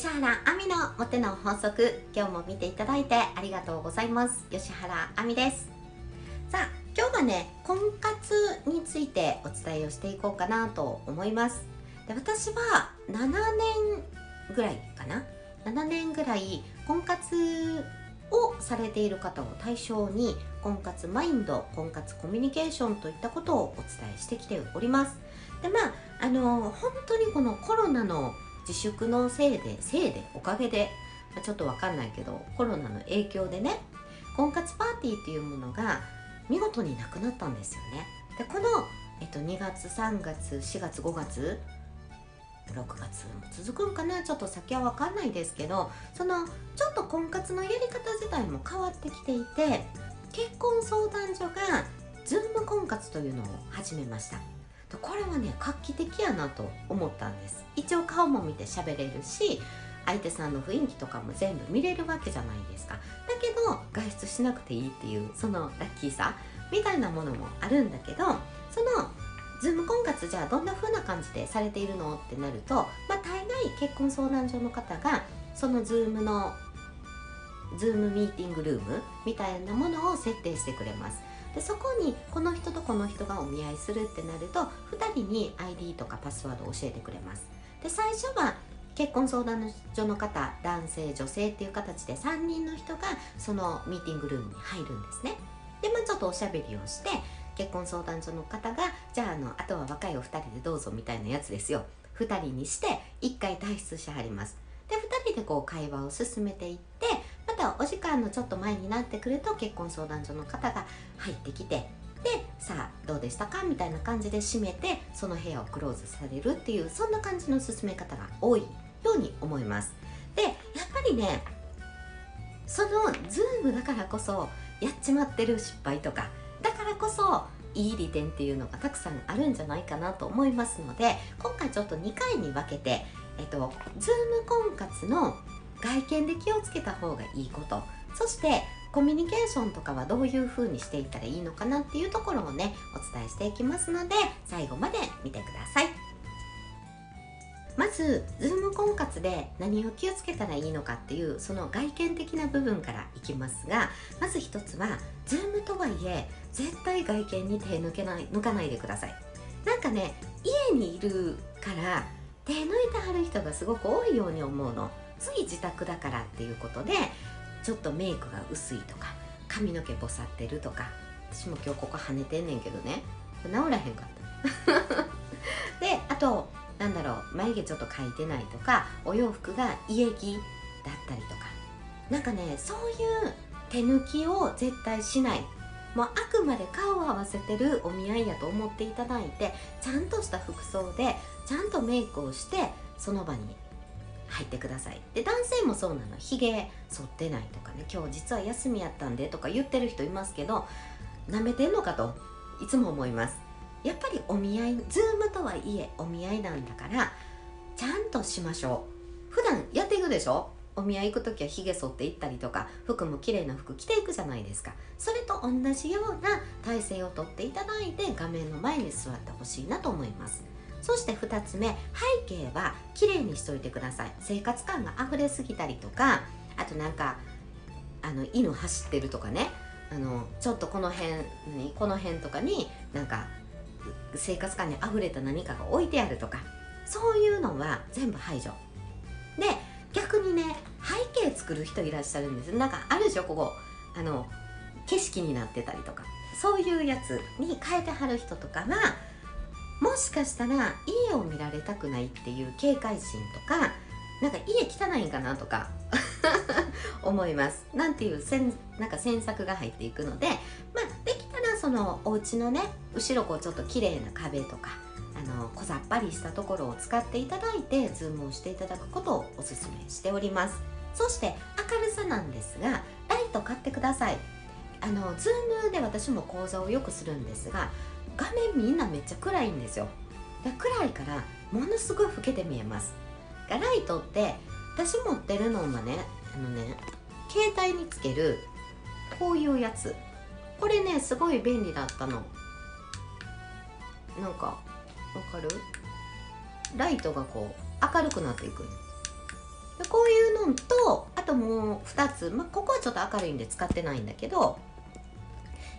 吉原亜美のモテの法則今日も見ていただいてありがとうございます。吉原亜美です。さあ今日はね婚活についてお伝えをしていこうかなと思います。で私は7年ぐらいかな？7年ぐらい婚活をされている方を対象に婚活マインド婚活コミュニケーションといったことをお伝えしてきております。でまああの本当にこのコロナの自粛のせいでせいでおかげでまちょっとわかんないけどコロナの影響でね婚活パーティーっていうものが見事になくなったんですよね。でこの、えっと、2月3月4月5月6月も続くんかな？ちょっと先は分かんないですけどそのちょっと婚活のやり方自体も変わってきていて結婚相談所がZoom 婚活というのを始めました。これはね画期的やなと思ったんです。一応顔も見て喋れるし相手さんの雰囲気とかも全部見れるわけじゃないですか。だけど外出しなくていいっていうそのラッキーさみたいなものもあるんだけどその Zoom 婚活じゃあどんな風な感じでされているのってなると、まあ、大概結婚相談所の方がその Zoom のズームミーティングルームみたいなものを設定してくれます。でそこにこの人とこの人がお見合いするってなると2人に ID とかパスワードを教えてくれます。で最初は結婚相談所の方男性女性っていう形で3人の人がそのミーティングルームに入るんですね。でまあちょっとおしゃべりをして結婚相談所の方がじゃああのあとは若いお二人でどうぞみたいなやつですよ。2人にして1回退出しはります。で2人でこう会話を進めていってお時間のちょっと前になってくると結婚相談所の方が入ってきてでさあどうでしたか？みたいな感じで締めてその部屋をクローズされるっていうそんな感じの進め方が多いように思います。でやっぱりねそのズームだからこそやっちまってる失敗とかだからこそいい利点っていうのがたくさんあるんじゃないかなと思いますので今回ちょっと2回に分けて、えっと、 Zoom 婚活の外見で気をつけた方がいいこと。そしてコミュニケーションとかはどういう風にしていったらいいのかなっていうところをねお伝えしていきますので最後まで見てください。まず Zoom 婚活で何を気をつけたらいいのかっていうその外見的な部分からいきますがまず一つは Zoom とはいえ絶対外見に手抜けない抜かないでください。なんかね家にいるから手抜いてはる人がすごく多いように思うの。次自宅だからっていうことでちょっとメイクが薄いとか髪の毛ぼさってるとか私も今日ここ跳ねてんねんけどね。これ治らへんかった。であとなんだろう眉毛ちょっと描いてないとかお洋服が家着だったりとか。なんかねそういう手抜きを絶対しない。もうあくまで顔を合わせてるお見合いやと思っていただいてちゃんとした服装でちゃんとメイクをしてその場に入ってください。で男性もそうなの。ひげ剃ってないとかね。今日実は休みやったんでとか言ってる人いますけどなめてんのかと。いつも思います。やっぱりお見合いズームとはいえお見合いなんだからちゃんとしましょう。普段やっていくでしょ？お見合い行く時はひげ剃っていったりとか服も綺麗な服着ていくじゃないですか。それと同じような体勢をとっていただいて画面の前に座ってほしいなと思います。そして2つ目背景は綺麗にしといてください。生活感が溢れすぎたりとかあとなんかあの犬走ってるとかね。あのちょっとこの辺この辺とかになんか生活感に溢れた何かが置いてあるとか。そういうのは全部排除。で逆にね背景作る人いらっしゃるんです。なんかあるでしょここ。あの景色になってたりとか。そういうやつに変えてはる人とかはもしかしたら家を見られたくないっていう警戒心とかなんか家汚いんかなとか 思います。なんていうせんなんか詮索が入っていくのでまあできたらそのお家のね後ろこうちょっと綺麗な壁とかあの小ざっぱりしたところを使っていただいてズームをしていただくことをおすすめしております。そして明るさなんですがライト買ってください。あの Zoom で私も講座をよくするんですが画面みんなめっちゃ暗いんですよ。暗いからものすごい老けて見えます。ライトって私持ってるのはねあのね携帯につけるこういうやつ。これねすごい便利だったの。なんかわかる？ライトがこう明るくなっていくでこういうのとあともう2つ、まあ、ここはちょっと明るいんで使ってないんだけど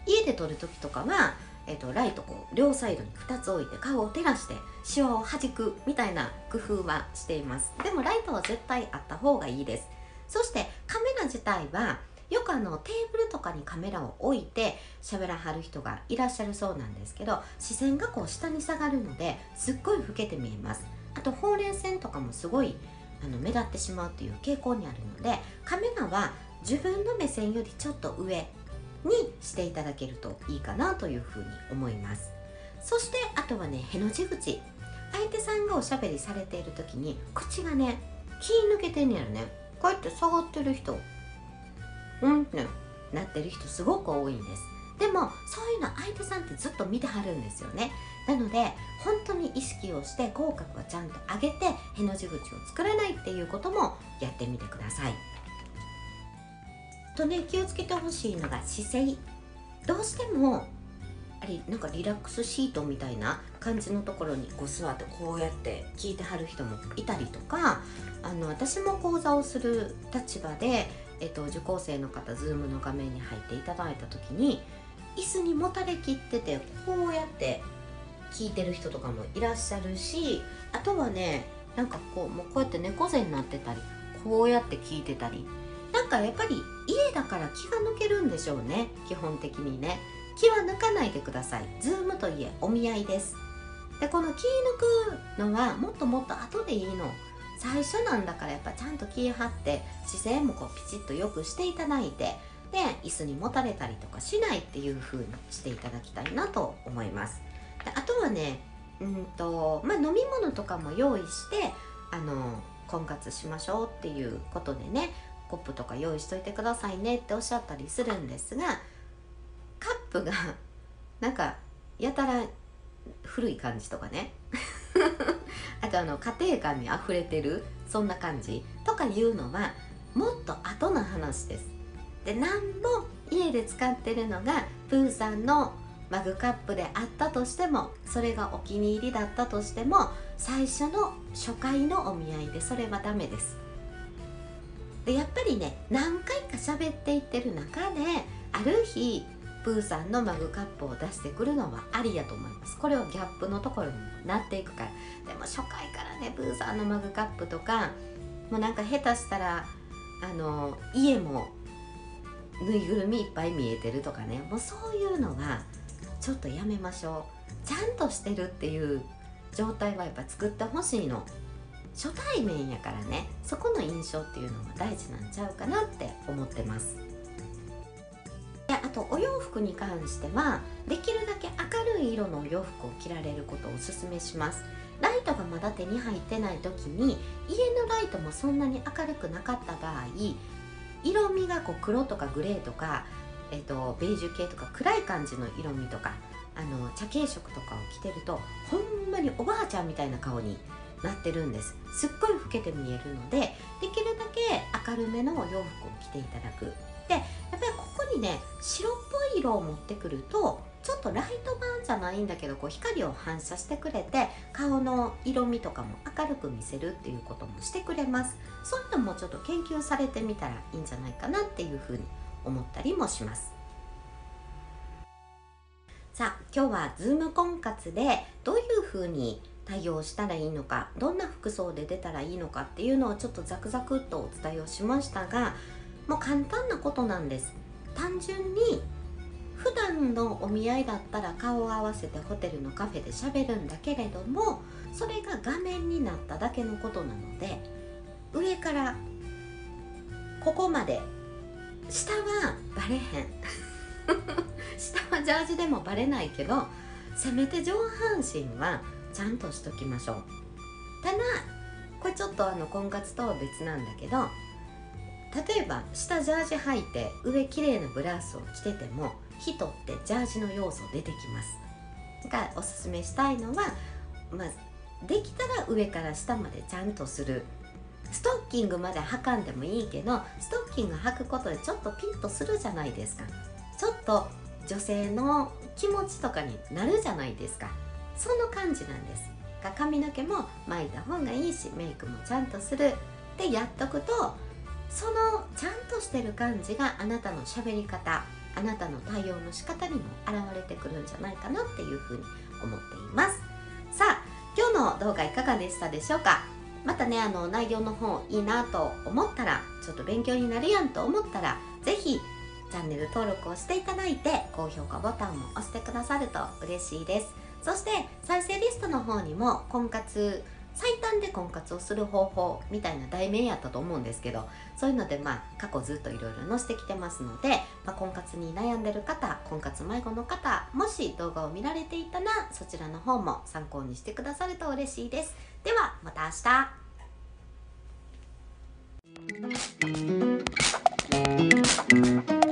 家で撮る時とかは、えーと、ライトこう両サイドに2つ置いて顔を照らしてシワを弾くみたいな工夫はしています。でもライトは絶対あった方がいいです。そしてカメラ自体はよくあのテーブルとかにカメラを置いて喋らはる人がいらっしゃるそうなんですけど視線がこう下に下がるのですっごい老けて見えます。あとほうれい線とかもすごいあの目立ってしまうという傾向にあるのでカメラは自分の目線よりちょっと上にしていただけるといいかなというふうに思います。そしてあとはねへの字口。相手さんがおしゃべりされている時に口がね気抜けてんねやろね。こうやって下がってる人。うんってなってる人すごく多いんです。でもそういうの相手さんってずっと見てはるんですよね。なので本当に意識をして口角をちゃんと上げてへの字口を作らないっていうこともやってみてください。とね気をつけてほしいのが姿勢。どうしてもあれなんかリラックスシートみたいな感じのところにこう座ってこうやって聞いてはる人もいたりとかあの私も講座をする立場でえっと、受講生の方 Zoom の画面に入っていただいた時に椅子にもたれきっててこうやって聞いてる人とかもいらっしゃるしあとはねなんかこうもうこうやって猫背になってたりこうやって聞いてたりなんかやっぱり家だから気が抜けるんでしょうね。基本的にね。気は抜かないでください。Zoom といえお見合いです。でこの気抜くのはもっともっと後でいいの。最初なんだからやっぱちゃんと気張って姿勢もこうピチッとよくしていただいてで椅子にもたれたりとかしないっていう風にしていただきたいなと思います。であとはねうんとまあ、飲み物とかも用意してあの婚活しましょうっていうことでねコップとか用意しといてくださいねっておっしゃったりするんですがカップが なんかやたら古い感じとかね。あとあの家庭感にあふれてるそんな感じとかいうのはもっと後の話です。で何も家で使ってるのがプーさんのマグカップであったとしてもそれがお気に入りだったとしても最初の初回のお見合いでそれはダメです。でやっぱりね何回か喋っていってる中である日プーさんのマグカップを出してくるのはありやと思います。これはギャップのところになっていくから。でも初回からねプーさんのマグカップとかもうなんか下手したらあの家もぬいぐるみいっぱい見えてるとかね。もうそういうのはちょっとやめましょう。ちゃんとしてるっていう状態はやっぱ作ってほしいの。初対面やからねそこの印象っていうのが大事なんちゃうかなって思ってます。であとお洋服に関してはできるだけ明るい色のお洋服を着られることをおすすめします。ライトがまだ手に入ってない時に家のライトもそんなに明るくなかった場合色味がこう黒とかグレーとか、えーと、ベージュ系とか暗い感じの色味とかあの茶系色とかを着てるとほんまにおばあちゃんみたいな顔になってるんです。すっごい老けて見えるのでできるだけ明るめのお洋服を着ていただく。でやっぱりここにね白っぽい色を持ってくるとちょっとライト版じゃないんだけどこう光を反射してくれて顔の色味とかも明るく見せるっていうこともしてくれます。そういうのもちょっと研究されてみたらいいんじゃないかなっていうふうに思ったりもします。さあ今日はズーム婚活でどういうふうに対応したらいいのかどんな服装で出たらいいのかっていうのをちょっとザクザクっとお伝えをしましたがもう簡単なことなんです。単純に普段のお見合いだったら顔を合わせてホテルのカフェで喋るんだけれどもそれが画面になっただけのことなので上からここまで下はバレへん。下はジャージでもバレないけどせめて上半身はちゃんとしときましょう。ただこれちょっとあの婚活とは別なんだけど例えば下ジャージ履いて上綺麗なブラウスを着てても人ってジャージの要素出てきます。だからおすすめしたいのはまずできたら上から下までちゃんとする。ストッキングまで履かんでもいいけどストッキング履くことでちょっとピッとするじゃないですか。ちょっと女性の気持ちとかになるじゃないですか。その感じなんです。髪の毛も巻いた方がいいしメイクもちゃんとするでってやっとくとそのちゃんとしてる感じがあなたの喋り方あなたの対応の仕方にも現れてくるんじゃないかなっていうふうに思っています。さあ今日の動画いかがでしたでしょうか？またねあの内容の方いいなと思ったらちょっと勉強になるやんと思ったら是非チャンネル登録をしていただいて高評価ボタンを押してくださると嬉しいです。そして再生リストの方にも婚活最短で婚活をする方法みたいな題名やったと思うんですけどそういうのでまあ過去ずっといろいろ載せてきてますので、まあ、婚活に悩んでる方婚活迷子の方もし動画を見られていたらそちらの方も参考にしてくださると嬉しいです。ではまた明日。